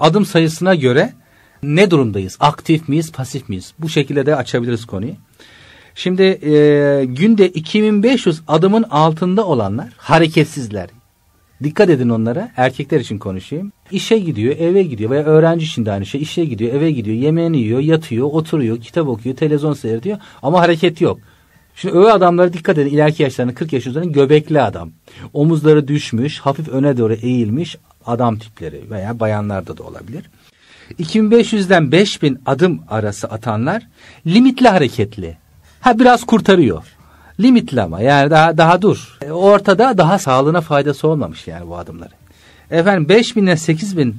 adım sayısına göre ne durumdayız? Aktif miyiz, pasif miyiz? Bu şekilde de açabiliriz konuyu. Şimdi e, günde 2500 adımın altında olanlar hareketsizler. Dikkat edin onlara. Erkekler için konuşayım. İşe gidiyor, eve gidiyor veya öğrenci için de aynı şey. İşe gidiyor, eve gidiyor, yemeğini yiyor, yatıyor, oturuyor, kitap okuyor, televizyon seyrediyor ama hareket yok. Şimdi öyle adamlara dikkat edin. İleriki yaşlarında 40 yaş üzerinde göbekli adam. Omuzları düşmüş, hafif öne doğru eğilmiş adam tipleri veya bayanlarda da olabilir. 2500'den 5000 adım arası atanlar limitli hareketli. Ha biraz kurtarıyor. Limitli ama yani daha daha dur. E, ortada daha sağlığına faydası olmamış yani bu adımları. Efendim 5000 ile 8000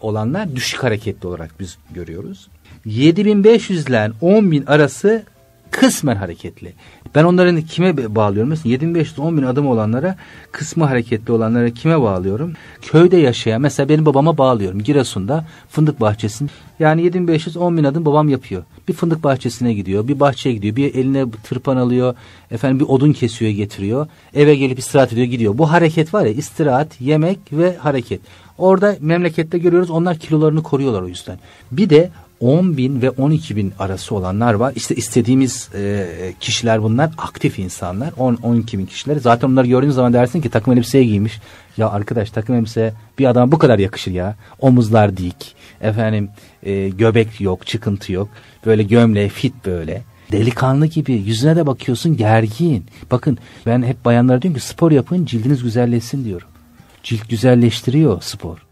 olanlar düşük hareketli olarak biz görüyoruz. 7500 ile 10000 arası kısmen hareketli. Ben onların kime bağlıyorum? Mesela 7500 10 bin adım olanlara, kısmı hareketli olanlara kime bağlıyorum? Köyde yaşayan, mesela benim babama bağlıyorum. Giresun'da fındık bahçesinde. Yani 7500 10 bin adım babam yapıyor. Bir fındık bahçesine gidiyor, bir bahçeye gidiyor, bir eline tırpan alıyor, efendim bir odun kesiyor getiriyor. Eve gelip istirahat ediyor gidiyor. Bu hareket var ya istirahat, yemek ve hareket. Orada memlekette görüyoruz onlar kilolarını koruyorlar o yüzden. Bir de 10 bin ve 12 bin arası olanlar var. İşte istediğimiz e, kişiler bunlar. Aktif insanlar. 10-12 bin kişiler. Zaten onları gördüğün zaman dersin ki takım elbiseye giymiş. Ya arkadaş takım elbise bir adama bu kadar yakışır ya. Omuzlar dik. Efendim e, göbek yok, çıkıntı yok. Böyle gömleği fit böyle. Delikanlı gibi yüzüne de bakıyorsun gergin. Bakın ben hep bayanlara diyorum ki spor yapın cildiniz güzelleşsin diyorum. Cilt güzelleştiriyor spor.